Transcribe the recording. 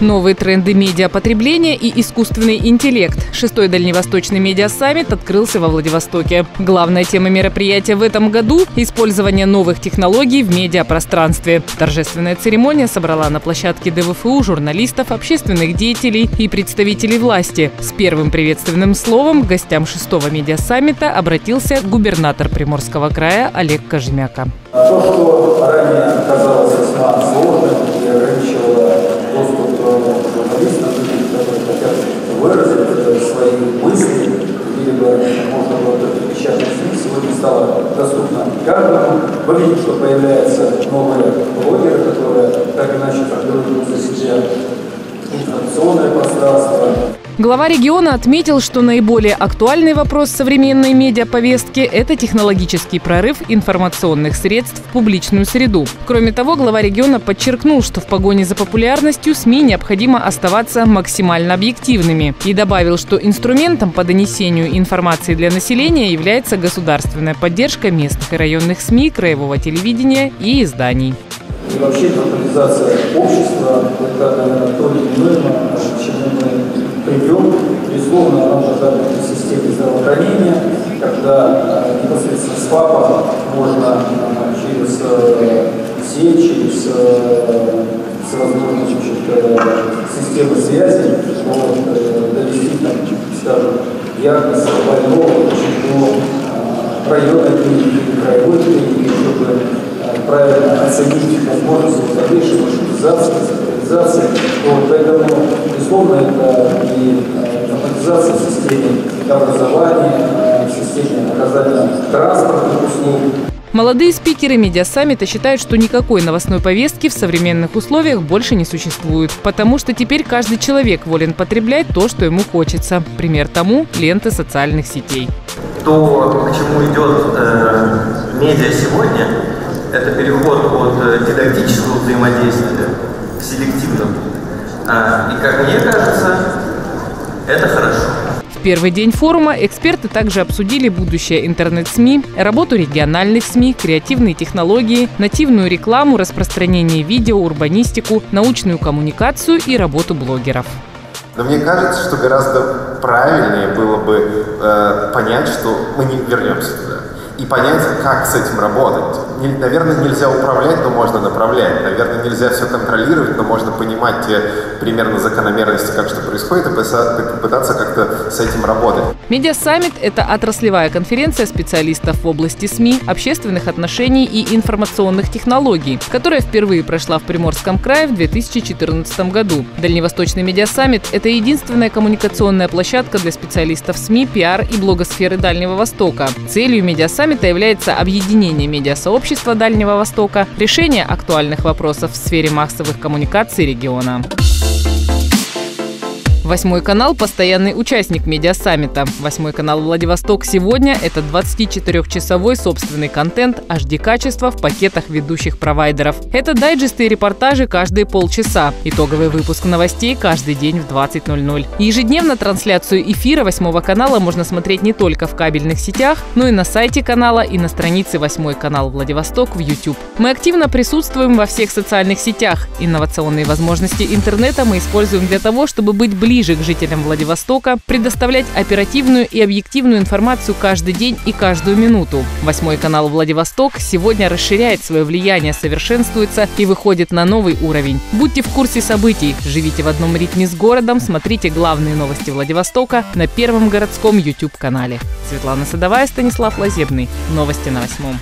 Новые тренды медиапотребления и искусственный интеллект. Шестой дальневосточный медиасаммит открылся во Владивостоке. Главная тема мероприятия в этом году – использование новых технологий в медиапространстве. Торжественная церемония собрала на площадке ДВФУ журналистов, общественных деятелей и представителей власти. С первым приветственным словом к гостям шестого медиасаммита обратился губернатор Приморского края Олег Кожемяка. То, что ранее Мы видим, что появляются новые блогеры, которые так иначе формируют за себя информационное пространство, Глава региона отметил, что наиболее актуальный вопрос современной медиаповестки – это технологический прорыв информационных средств в публичную среду. Кроме того, глава региона подчеркнул, что в погоне за популярностью СМИ необходимо оставаться максимально объективными и добавил, что инструментом по донесению информации для населения является государственная поддержка местных и районных СМИ, краевого телевидения и изданий. И вообще глобализация общества – это, наверное, то неминуемо, к чему мы придем. В системе здравоохранения, когда э, непосредственно с ФАПа можно э, через э, сеть, через всевозможные системы связи вот, довести, скажем, диагноз больного до районной клиники, краевой клиники, чтобы правильно оценить возможности дальнейшей маршрутизации, централизации. Вот, поэтому, безусловно, это и системе образования, в системе оказания транспортных услуг. Молодые спикеры медиасаммита считают, что никакой новостной повестки в современных условиях больше не существует, потому что теперь каждый человек волен потреблять то, что ему хочется. Пример тому – ленты социальных сетей. То, к чему идет э, медиа сегодня, это переход от э, дидактического взаимодействия к селективному. А, и как мне кажется, это хорошо. Первый день форума эксперты также обсудили будущее интернет-СМИ, работу региональных СМИ, креативные технологии, нативную рекламу, распространение видео, урбанистику, научную коммуникацию и работу блогеров. Но мне кажется, что гораздо правильнее было бы э, понять, что мы не вернемся туда и понять, как с этим работать. Наверное, нельзя управлять, но можно направлять. Наверное, нельзя все контролировать, но можно понимать те примерно закономерности, как что происходит, и попытаться как-то с этим работать. Медиасаммит – это отраслевая конференция специалистов в области СМИ, общественных отношений и информационных технологий, которая впервые прошла в Приморском крае в 2014 году. Дальневосточный медиасаммит – это единственная коммуникационная площадка для специалистов СМИ, пиар и блогосферы Дальнего Востока. Целью медиасаммита саммита является объединение медиасообщества Дальнего Востока, решение актуальных вопросов в сфере массовых коммуникаций региона. Восьмой канал – постоянный участник медиасаммита. Восьмой канал «Владивосток» сегодня – это 24-часовой собственный контент HD-качества в пакетах ведущих провайдеров. Это дайджесты и репортажи каждые полчаса. Итоговый выпуск новостей каждый день в 20.00. Ежедневно трансляцию эфира восьмого канала можно смотреть не только в кабельных сетях, но и на сайте канала и на странице «Восьмой канал Владивосток» в YouTube. Мы активно присутствуем во всех социальных сетях. Инновационные возможности интернета мы используем для того, чтобы быть ближе ближе к жителям Владивостока, предоставлять оперативную и объективную информацию каждый день и каждую минуту. Восьмой канал Владивосток сегодня расширяет свое влияние, совершенствуется и выходит на новый уровень. Будьте в курсе событий, живите в одном ритме с городом, смотрите главные новости Владивостока на Первом городском YouTube-канале. Светлана Садовая, Станислав Лазебный. Новости на Восьмом.